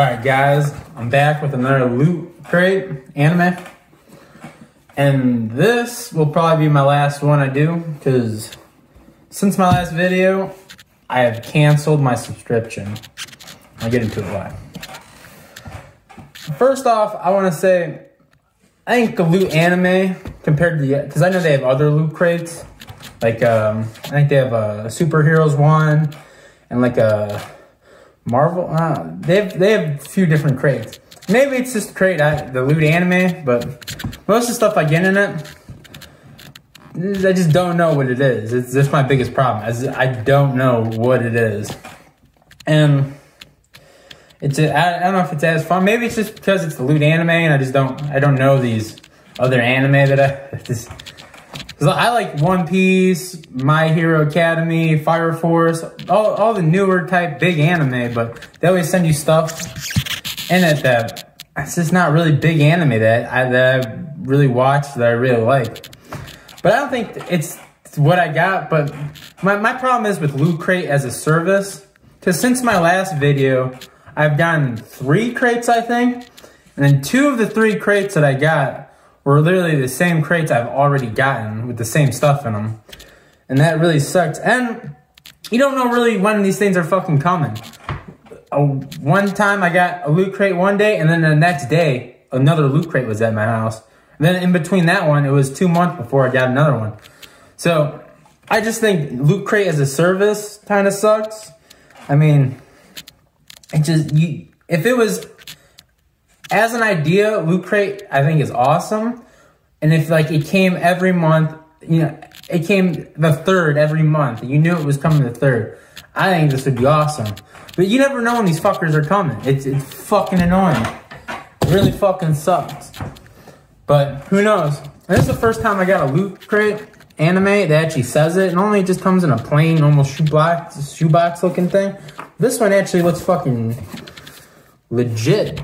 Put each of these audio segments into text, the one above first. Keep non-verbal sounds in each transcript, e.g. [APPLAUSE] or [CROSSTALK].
Alright guys, I'm back with another loot crate anime. And this will probably be my last one I do, because since my last video, I have canceled my subscription. I'll get into it why. First off, I want to say, I think the loot anime, compared to the, because I know they have other loot crates, like, um, I think they have a superheroes one, and like a Marvel. Uh, they have they have a few different crates. Maybe it's just crate I, the loot anime, but most of the stuff I get in it, I just don't know what it is. It's just my biggest problem. As I don't know what it is, and it's I don't know if it's as fun. Maybe it's just because it's the loot anime, and I just don't I don't know these other anime that I [LAUGHS] just I like One Piece, My Hero Academy, Fire Force, all, all the newer type big anime, but they always send you stuff in it that it's just not really big anime that I, that I really watch that I really like. But I don't think it's what I got, but my, my problem is with Loot Crate as a service, because since my last video, I've gotten three crates, I think, and then two of the three crates that I got were literally the same crates I've already gotten with the same stuff in them. And that really sucked. And you don't know really when these things are fucking coming. Uh, one time I got a loot crate one day, and then the next day, another loot crate was at my house. And then in between that one, it was two months before I got another one. So I just think loot crate as a service kind of sucks. I mean, it just, you, if it was as an idea, Loot Crate I think is awesome. And if like it came every month, you know, it came the third every month, you knew it was coming the third. I think this would be awesome. But you never know when these fuckers are coming. It's it's fucking annoying. It really fucking sucks. But who knows? And this is the first time I got a loot crate anime that actually says it. Normally it just comes in a plain, almost shoebox, shoebox looking thing. This one actually looks fucking legit.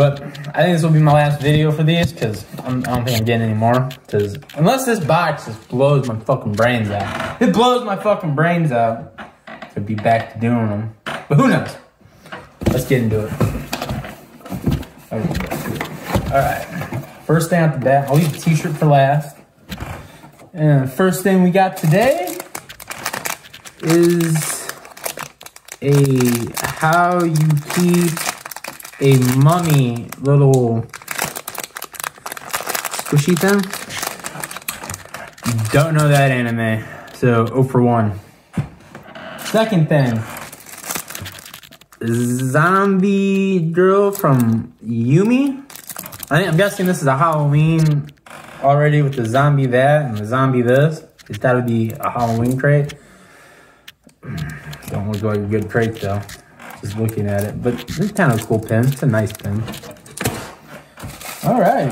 But I think this will be my last video for these because I don't think I'm getting any more. Because unless this box just blows my fucking brains out. It blows my fucking brains out. I'd be back to doing them. But who knows? Let's get into it. Alright. First thing out the bat, I'll leave the t-shirt for last. And first thing we got today is a how you keep a mummy little squishy thing. Don't know that anime, so 0 for 1. Second thing, zombie girl from Yumi. I am guessing this is a Halloween already with the zombie that and the zombie this. It's gotta be a Halloween crate. Don't look like a good crate though just looking at it. But it's kind of a cool pen. It's a nice pen. All right.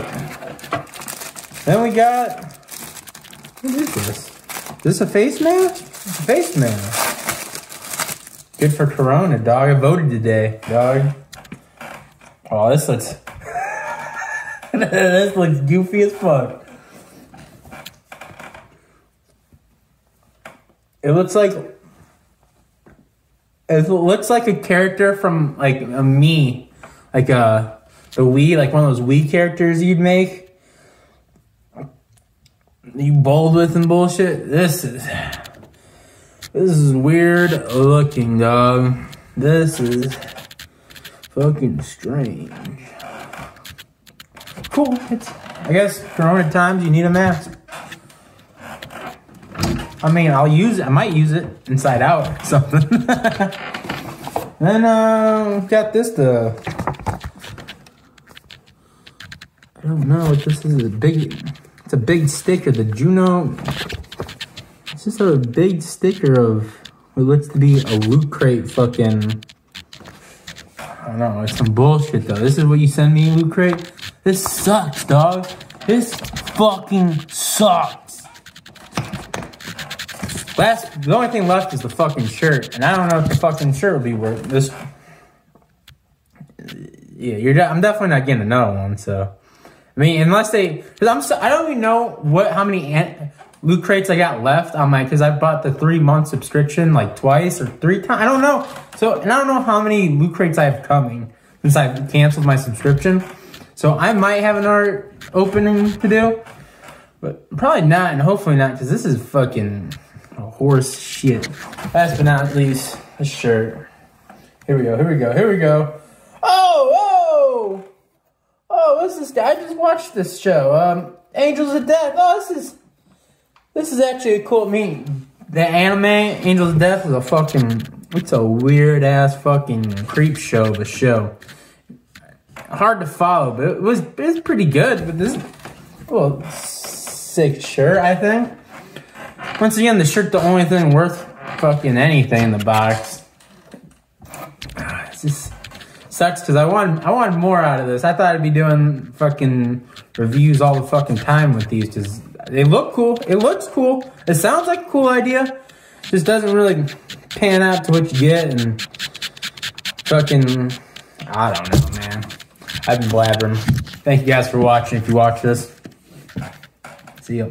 Then we got, what is this? Is this a face mask? It's a face mask. Good for Corona, dog. I voted today, dog. Oh, this looks, [LAUGHS] this looks goofy as fuck. It looks like it looks like a character from like a me, like a uh, the Wii, like one of those Wii characters you'd make. You bold with and bullshit. This is this is weird looking, dog. This is fucking strange. Cool. It's I guess Corona times you need a mask. I mean, I'll use it. I might use it inside out or something. [LAUGHS] then, uh, got this the. I don't know this is. A big. It's a big sticker. The Juno. It's just a big sticker of what looks to be a loot crate fucking. I don't know. It's some bullshit though. This is what you send me, loot crate. This sucks, dog. This fucking sucks. Last, the only thing left is the fucking shirt, and I don't know if the fucking shirt will be worth this. Yeah, you're. I'm definitely not getting another one. So, I mean, unless they, because I'm, so, I don't even know what how many loot crates I got left on my because I bought the three month subscription like twice or three times. I don't know. So and I don't know how many loot crates I have coming since I've canceled my subscription. So I might have another opening to do, but probably not, and hopefully not because this is fucking horse shit. Last but not least, a shirt. Here we go. Here we go. Here we go. Oh, oh, oh! What's this guy? I just watched this show. Um, Angels of Death. Oh, this is this is actually a cool. I the anime Angels of Death is a fucking. It's a weird ass fucking creep show of a show. Hard to follow, but it was it was pretty good. But this, well, sick shirt, I think. Once again, the shirt the only thing worth fucking anything in the box. Ah, It's just sucks because I wanted I wanted more out of this. I thought I'd be doing fucking reviews all the fucking time with these because they look cool. It looks cool. It sounds like a cool idea. Just doesn't really pan out to what you get and fucking I don't know, man. I've been blabbering. Thank you guys for watching. If you watch this, see you.